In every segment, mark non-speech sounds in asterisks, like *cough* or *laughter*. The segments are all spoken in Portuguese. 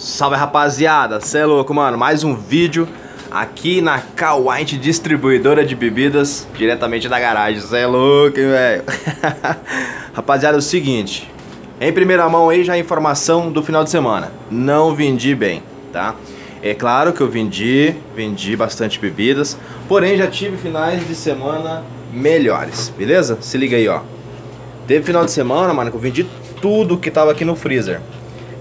Salve rapaziada, cê é louco, mano. Mais um vídeo aqui na White Distribuidora de Bebidas, diretamente da garagem. Cê é louco, velho. *laughs* rapaziada, é o seguinte. Em primeira mão aí já a informação do final de semana. Não vendi bem, tá? É claro que eu vendi, vendi bastante bebidas, porém já tive finais de semana melhores, beleza? Se liga aí, ó. Teve final de semana, mano, que eu vendi tudo que tava aqui no freezer.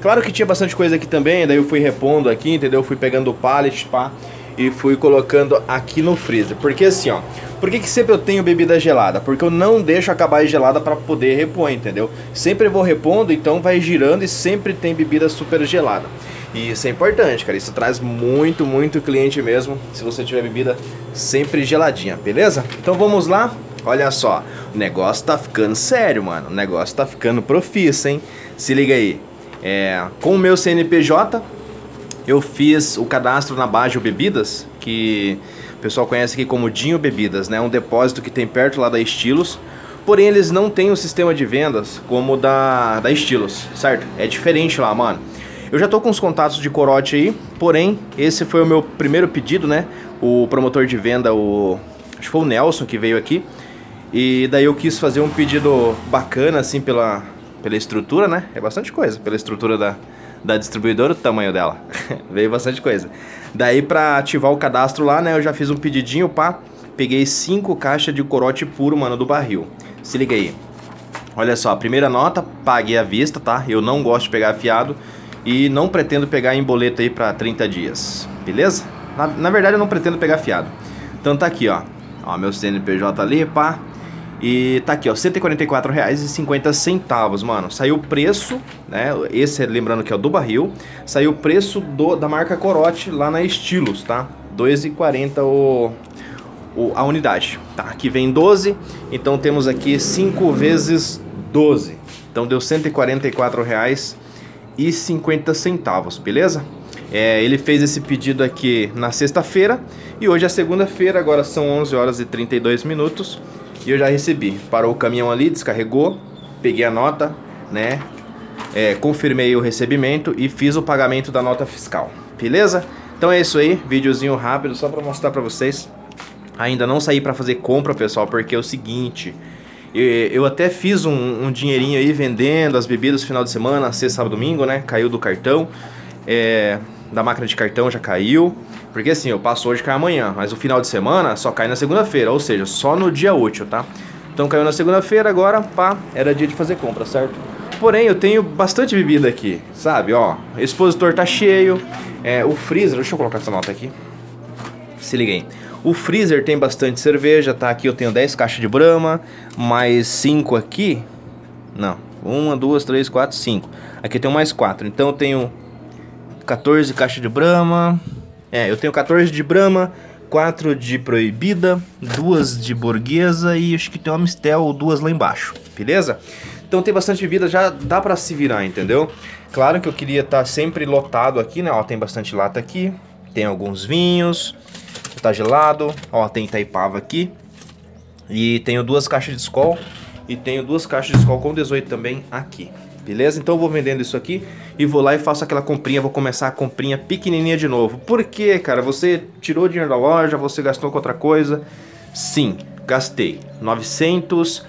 Claro que tinha bastante coisa aqui também, daí eu fui repondo aqui, entendeu? Fui pegando o pallet, pá, e fui colocando aqui no freezer. Porque assim, ó, por que, que sempre eu tenho bebida gelada? Porque eu não deixo acabar gelada para poder repor, entendeu? Sempre vou repondo, então vai girando e sempre tem bebida super gelada. E isso é importante, cara. Isso traz muito, muito cliente mesmo. Se você tiver bebida sempre geladinha, beleza? Então vamos lá. Olha só, o negócio tá ficando sério, mano. O negócio tá ficando profício, hein? Se liga aí. É, com o meu CNPJ, eu fiz o cadastro na Baggio Bebidas, que o pessoal conhece aqui como Dinho Bebidas, né? Um depósito que tem perto lá da Estilos. Porém, eles não têm o um sistema de vendas como da, da Estilos, certo? É diferente lá, mano. Eu já tô com os contatos de corote aí, porém, esse foi o meu primeiro pedido, né? O promotor de venda, o acho que foi o Nelson que veio aqui. E daí eu quis fazer um pedido bacana, assim, pela, pela estrutura, né? É bastante coisa, pela estrutura da, da distribuidora, o tamanho dela. *laughs* Veio bastante coisa. Daí pra ativar o cadastro lá, né, eu já fiz um pedidinho, pá. Peguei cinco caixas de corote puro, mano, do barril. Se liga aí. Olha só, primeira nota, paguei à vista, tá? Eu não gosto de pegar fiado e não pretendo pegar em boleto aí pra 30 dias, beleza? Na, na verdade eu não pretendo pegar fiado. Então tá aqui, ó. Ó, meu CNPJ ali, pá. E tá aqui, ó, R$ 144,50, mano. Saiu o preço, né? Esse, lembrando que é o do barril. Saiu o preço do, da marca Corote lá na Estilos, tá? R$ 2,40 o, o, a unidade. Tá, aqui vem 12, então temos aqui 5 vezes 12. Então deu R$ 144,50, beleza? É, ele fez esse pedido aqui na sexta-feira e hoje é segunda-feira, agora são 11 horas e 32 minutos e eu já recebi. Parou o caminhão ali, descarregou, peguei a nota, né? É, confirmei o recebimento e fiz o pagamento da nota fiscal. Beleza? Então é isso aí, videozinho rápido só para mostrar para vocês. Ainda não saí para fazer compra, pessoal, porque é o seguinte, eu até fiz um, um, dinheirinho aí vendendo as bebidas no final de semana, sexta, sábado, domingo, né? Caiu do cartão, é, da máquina de cartão já caiu. Porque assim, eu passo hoje cai amanhã, mas o final de semana só cai na segunda-feira, ou seja, só no dia útil, tá? Então caiu na segunda-feira, agora, pá, era dia de fazer compra, certo? Porém, eu tenho bastante bebida aqui, sabe? Ó, o expositor tá cheio, é, o freezer, deixa eu colocar essa nota aqui. Se liguem. O freezer tem bastante cerveja, tá? Aqui eu tenho 10 caixas de Brahma, mais 5 aqui. Não, uma, duas, três, quatro, cinco. Aqui eu tenho mais 4, então eu tenho 14 caixas de Brahma, é, eu tenho 14 de Brahma, 4 de Proibida, 2 de Burguesa e acho que tem uma Mistel ou duas lá embaixo, beleza? Então tem bastante bebida, já dá pra se virar, entendeu? Claro que eu queria estar tá sempre lotado aqui, né? Ó, tem bastante lata aqui, tem alguns vinhos, tá gelado, ó, tem Itaipava aqui. E tenho duas caixas de Skol e tenho duas caixas de Skol com 18 também aqui. Beleza? Então eu vou vendendo isso aqui e vou lá e faço aquela comprinha, vou começar a comprinha pequenininha de novo. Por quê, cara? Você tirou dinheiro da loja, você gastou com outra coisa? Sim, gastei. 900,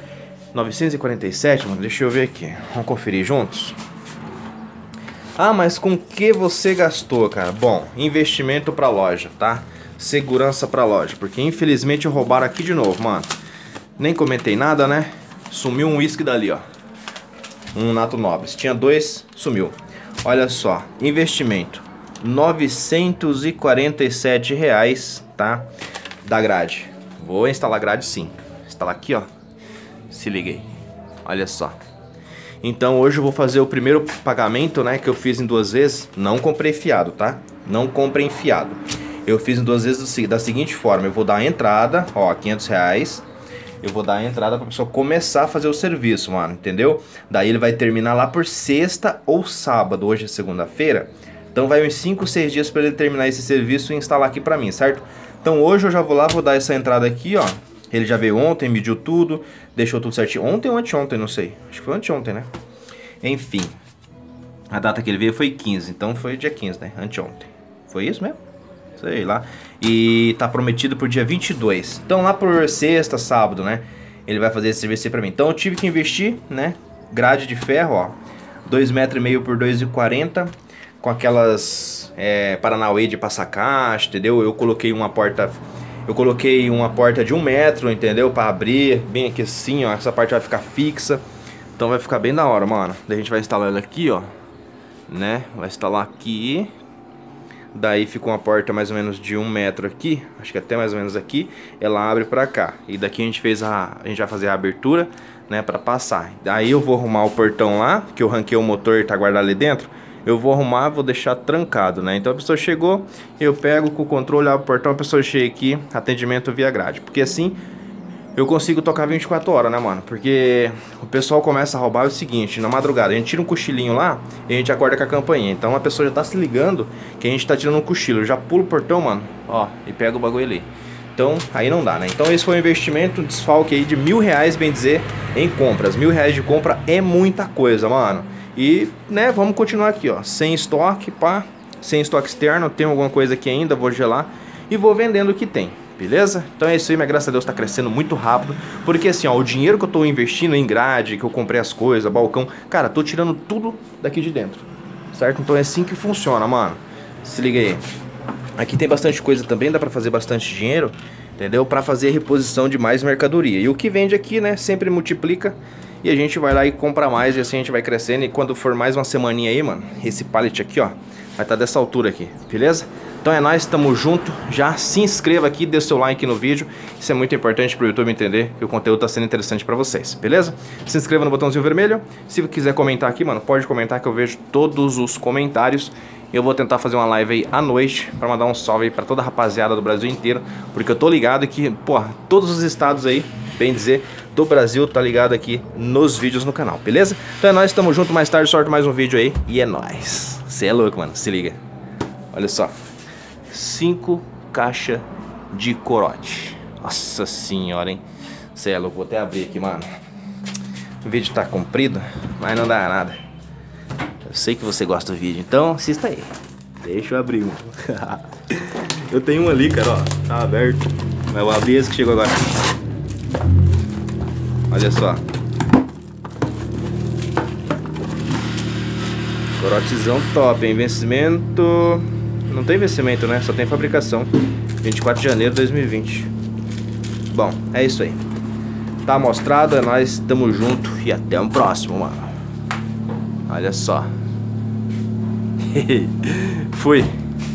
947, mano, deixa eu ver aqui. Vamos conferir juntos? Ah, mas com que você gastou, cara? Bom, investimento pra loja, tá? Segurança pra loja, porque infelizmente roubaram aqui de novo, mano. Nem comentei nada, né? Sumiu um uísque dali, ó um Nato Nobres. Tinha dois, sumiu. Olha só, investimento. 947 reais, tá? Da grade. Vou instalar grade sim. Instalar aqui, ó. Se liguei. Olha só. Então hoje eu vou fazer o primeiro pagamento, né? Que eu fiz em duas vezes. Não comprei fiado, tá? Não comprei fiado. Eu fiz em duas vezes da seguinte forma. Eu vou dar a entrada, ó, 500 reais eu vou dar a entrada pra pessoa começar a fazer o serviço, mano, entendeu? Daí ele vai terminar lá por sexta ou sábado, hoje é segunda-feira. Então vai uns 5, 6 dias para ele terminar esse serviço e instalar aqui pra mim, certo? Então hoje eu já vou lá, vou dar essa entrada aqui, ó. Ele já veio ontem, mediu tudo, deixou tudo certinho. Ontem ou anteontem, não sei. Acho que foi anteontem, né? Enfim. A data que ele veio foi 15, então foi dia 15, né? Anteontem. Foi isso mesmo? Sei lá. E tá prometido por dia 22. Então lá por sexta, sábado, né? Ele vai fazer esse serviço pra mim. Então eu tive que investir, né? Grade de ferro, ó. 2,5 metros por 2,40 com aquelas é, Paranauê de passar caixa, entendeu? Eu coloquei uma porta eu coloquei uma porta de um metro, entendeu? Para abrir, bem aqui assim, ó. Essa parte vai ficar fixa. Então vai ficar bem da hora, mano. Daí a gente vai instalar ela aqui, ó. Né? Vai instalar aqui. Daí fica uma porta mais ou menos de um metro aqui. Acho que até mais ou menos aqui. Ela abre pra cá. E daqui a gente fez a... A gente vai fazer a abertura, né? Pra passar. Daí eu vou arrumar o portão lá. Que eu ranquei o motor e tá guardado ali dentro eu vou arrumar, vou deixar trancado, né? Então a pessoa chegou, eu pego com o controle, abro o portão, a pessoa chega aqui, atendimento via grade. Porque assim eu consigo tocar 24 horas, né, mano? Porque o pessoal começa a roubar é o seguinte, na madrugada, a gente tira um cochilinho lá e a gente acorda com a campainha. Então a pessoa já tá se ligando que a gente tá tirando um cochilo. Eu já pulo o portão, mano, ó, e pega o bagulho ali. Então, aí não dá, né? Então esse foi um investimento, um desfalque aí de mil reais, bem dizer, em compras. Mil reais de compra é muita coisa, mano. E, né, vamos continuar aqui, ó, sem estoque, pá, sem estoque externo, tem alguma coisa aqui ainda, vou gelar e vou vendendo o que tem, beleza? Então é isso aí, minha graças a Deus tá crescendo muito rápido, porque assim, ó, o dinheiro que eu tô investindo em grade, que eu comprei as coisas, balcão, cara, tô tirando tudo daqui de dentro, certo? Então é assim que funciona, mano, se liga aí. Aqui tem bastante coisa também, dá pra fazer bastante dinheiro, entendeu? Pra fazer reposição de mais mercadoria. E o que vende aqui, né, sempre multiplica e a gente vai lá e compra mais e assim a gente vai crescendo. E quando for mais uma semaninha aí, mano, esse pallet aqui, ó, vai estar tá dessa altura aqui, beleza? Então é nóis, tamo junto. Já se inscreva aqui, dê seu like no vídeo. Isso é muito importante pro YouTube entender que o conteúdo tá sendo interessante pra vocês, beleza? Se inscreva no botãozinho vermelho. Se quiser comentar aqui, mano, pode comentar que eu vejo todos os comentários. Eu vou tentar fazer uma live aí à noite para mandar um salve aí pra toda a rapaziada do Brasil inteiro. Porque eu tô ligado que, pô, todos os estados aí bem dizer, do Brasil, tá ligado aqui nos vídeos no canal, beleza? Então é nóis, tamo junto, mais tarde sorte mais um vídeo aí e é nóis. Cê é louco, mano, se liga. Olha só, cinco caixas de corote. Nossa senhora, hein? Cê é louco, vou até abrir aqui, mano. O vídeo tá comprido, mas não dá nada. Eu sei que você gosta do vídeo, então assista aí. Deixa eu abrir um. *laughs* eu tenho um ali, cara, ó. Tá aberto. Mas eu vou abrir esse que chegou agora. Olha só. Corotezão top, hein? Vencimento... Não tem vencimento, né? Só tem fabricação. 24 de janeiro de 2020. Bom, é isso aí. Tá mostrado, é nós, tamo junto e até o próximo, mano. Olha só. *laughs* Fui.